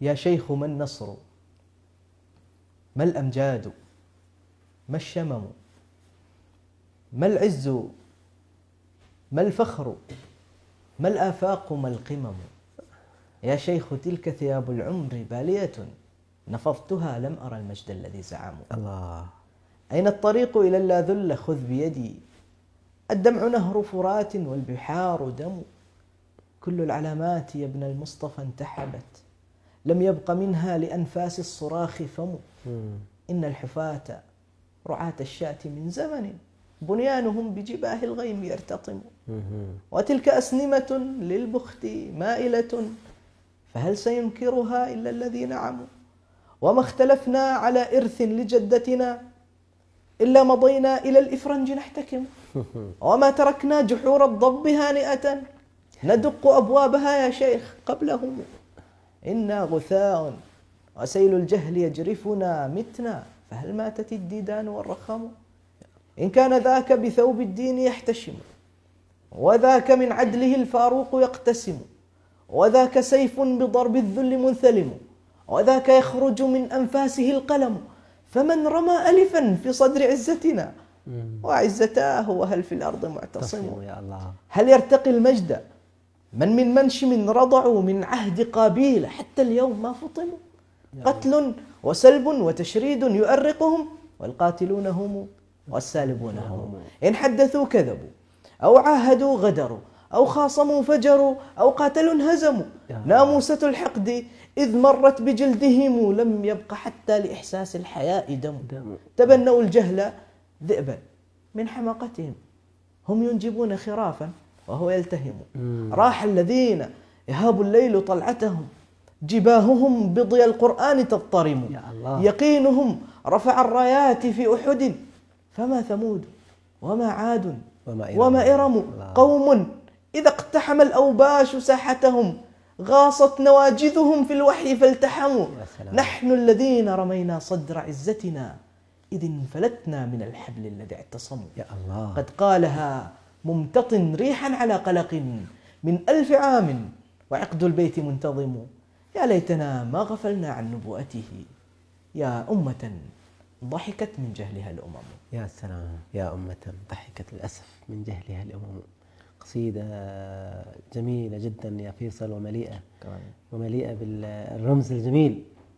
يا شيخ ما النصر؟ ما الأمجاد؟ ما الشمم؟ ما العز؟ ما الفخر؟ ما الآفاق؟ ما القمم؟ يا شيخ تلك ثياب العمر بالية نفضتها لم أرى المجد الذي زعموا الله. أين الطريق إلى اللاذل خذ بيدي. الدمع نهر فرات والبحار دم. كل العلامات يا ابن المصطفى انتحبت. لم يبق منها لأنفاس الصراخ فم. إن الحفاة رعاة الشاة من زمن بنيانهم بجباه الغيم يرتطم. وتلك أسنمة للبخت مائلة فهل سينكرها إلا الذي نعموا وما اختلفنا على إرث لجدتنا إلا مضينا إلى الإفرنج نحتكم. وما تركنا جحور الضب هانئة ندق أبوابها يا شيخ قبلهم. إنا غثاء. وسيل الجهل يجرفنا متنا. فهل ماتت الديدان والرخام؟ إن كان ذاك بثوب الدين يحتشم وذاك من عدله الفاروق يقتسم وذاك سيف بضرب الذل منثلم وذاك يخرج من أنفاسه القلم. فمن رمى ألفا في صدر عزتنا؟ وعزتاه وهل في الأرض معتصم؟ يا الله. هل يرتقي المجد؟ من من منشم رضعوا من عهد قابيل حتى اليوم ما فطموا قتل وسلب وتشريد يؤرقهم والقاتلون هم والسالبون هم. إن حدثوا كذبوا أو عاهدوا غدروا أو خاصموا فجروا أو قاتلوا هزموا ناموسة الحقد إذ مرت بجلدهم لم يبق حتى لإحساس الحياء دم. تبنوا الجهل ذئبا من حماقتهم. هم ينجبون خرافا وهو يلتهم راح الذين يهاب الليل طلعتهم جباههم بضي القرآن تضطرم يا الله. يقينهم رفع الرايات في أحد فما ثمود وما عاد وما إرم. وما إرم. قوم إذا اقتحم الأوباش ساحتهم غاصت نواجذهم في الوحي فالتحموا. نحن الذين رمينا صدر عزتنا إذ انفلتنا من الحبل الذي اعتصموا يا الله قد قالها ممتط ريحا على قلق من ألف عام. وعقد البيت منتظم. يا ليتنا ما غفلنا عن نبوءته. يا أمة ضحكت من جهلها الأمم. يا سلام. يا أمة ضحكت للأسف من جهلها الأمم. قصيدة جميلة جدا يا فيصل ومليئة. ومليئة بالرمز الجميل.